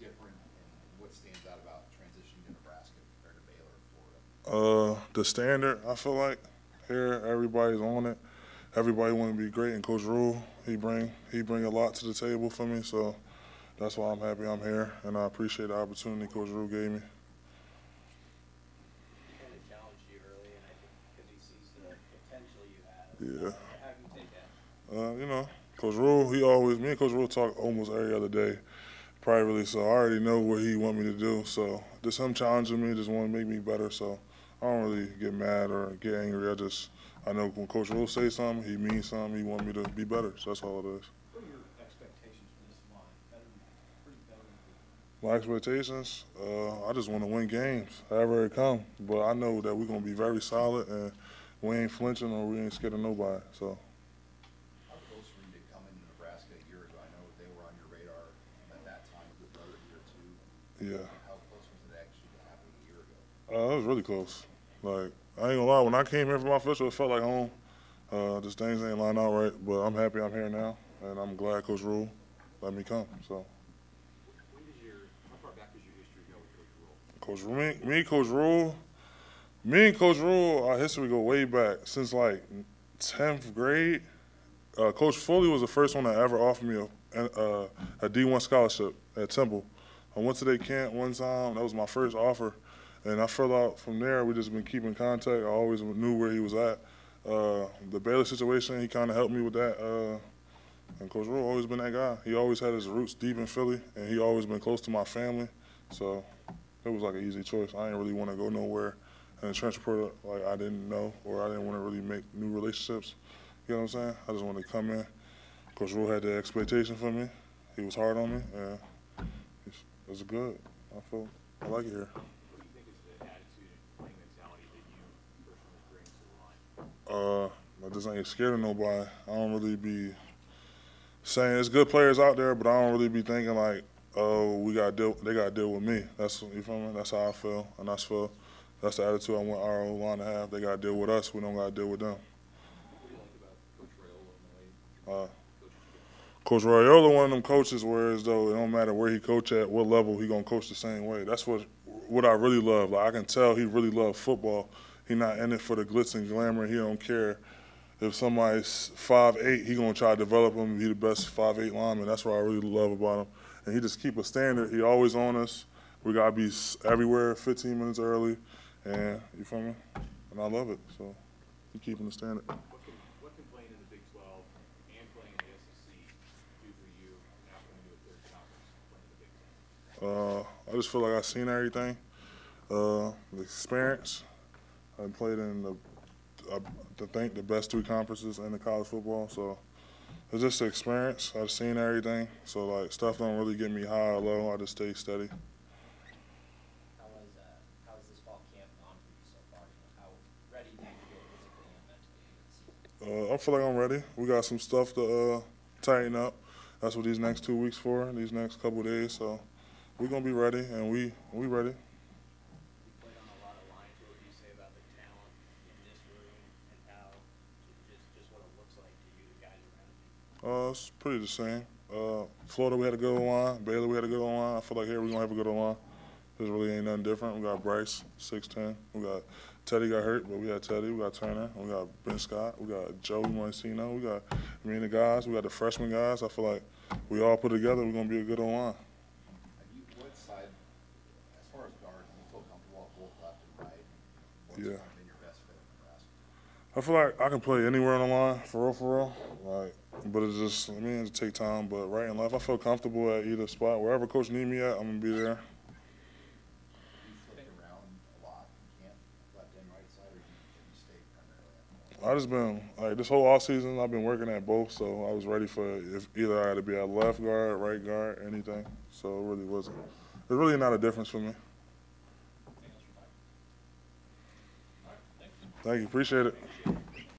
different and what stands out about transitioning to Nebraska compared to Baylor or Florida? Uh, the standard, I feel like here everybody's on it. Everybody want to be great, and Coach Rhule, he bring he bring a lot to the table for me. So that's why I'm happy I'm here, and I appreciate the opportunity Coach Rhule gave me. He kind of challenged you early, and I think because he sees the potential you have. Yeah. You? Uh, you know, Coach Rhule, he always me and Coach Rhule talk almost every other day privately, so I already know what he want me to do. So just him challenging me, just want to make me better. So I don't really get mad or get angry. I just I know when Coach Rhule say something, he means something. He want me to be better. So that's all it is. What are your expectations for this line? Better better My expectations, uh, I just want to win games, however it come. But I know that we're gonna be very solid and we ain't flinching or we ain't scared of nobody. So How close were you to coming to Nebraska a year ago? I know they were on your radar at that time, a good brother here too. Yeah. How close was it actually to happening a year ago? Uh, it was really close. Like I ain't gonna lie, when I came here for my official, it felt like home. Uh, just things ain't lined out right, but I'm happy I'm here now, and I'm glad Coach Rhule let me come. So, When does your, how far back does your history go with Coach Rhule? Coach me, me, Coach Rhule, me and Coach Rhule, our history go way back since like 10th grade. Uh, Coach Foley was the first one that ever offered me a, a, a D1 scholarship at Temple. I went to their camp one time. That was my first offer. And I fell out from there. We just been keeping contact. I always knew where he was at. Uh, the Baylor situation, he kind of helped me with that. Uh, and Coach Rhule always been that guy. He always had his roots deep in Philly, and he always been close to my family. So it was like an easy choice. I didn't really want to go nowhere and transfer portal like I didn't know, or I didn't want to really make new relationships. You know what I'm saying? I just wanted to come in. Coach Rhule had the expectation for me. He was hard on me, and was good. I feel I like it here. Uh, I just ain't scared of nobody. I don't really be saying there's good players out there, but I don't really be thinking like, oh, we got deal. They got to deal with me. That's you feel me? That's how I feel, and that's feel. That's the attitude I want our line to have. They got to deal with us. We don't got to deal with them. Uh, Coach Raiola, one of them coaches, where as though it don't matter where he coach at, what level he gonna coach the same way. That's what what I really love. Like I can tell he really loves football. He not in it for the glitz and glamour. He don't care if somebody's five eight. He gonna try to develop him. He the best five eight lineman. That's what I really love about him. And he just keep a standard. He always on us. We gotta be everywhere 15 minutes early, and you feel me? And I love it. So he keeping the standard. What can, what can playing in the Big Twelve and playing in the SEC do for you now coming to a third conference, playing in the Big Ten? Uh, I just feel like I've seen everything. Uh, the experience. I played in the, I, I think the best two conferences in the college football. So it's just the experience. I've seen everything. So like stuff don't really get me high or low. I just stay steady. How was, uh, how has this fall camp gone for you so far? How ready do you feel physically and mentally for the season? Uh, I feel like I'm ready. We got some stuff to uh, tighten up. That's what these next two weeks for. These next couple days. So we're gonna be ready, and we we ready. You played on a lot of lines. What would you say about the talent in this room and how, just, just what it looks like to you, the guys around you? Uh, it's pretty the same. Uh, Florida, we had a good line. Baylor, we had a good line. I feel like here we're gonna have a good line. There really ain't nothing different. We got Bryce, six ten. We got Teddy got hurt, but we got Teddy. We got Turner. We got Ben Scott. We got Joey Mancino. We got me and the guys. We got the freshman guys. I feel like we all put together. We're gonna be a good line. Have you, what side, as far as guard, do you feel comfortable at both left and right? What's Yeah. kind of been your best fit in Nebraska? I feel like I can play anywhere on the line, for real, for real. Like, but it's just, I mean, it take time. But right in life, I feel comfortable at either spot. Wherever coach need me at, I'm gonna be there. I just been like this whole off season. I've been working at both, so I was ready for if either I had to be at left guard, right guard, anything. So it really wasn't. It's really not a difference for me. Anything else from Mike? All right, thanks. Thank you, appreciate it.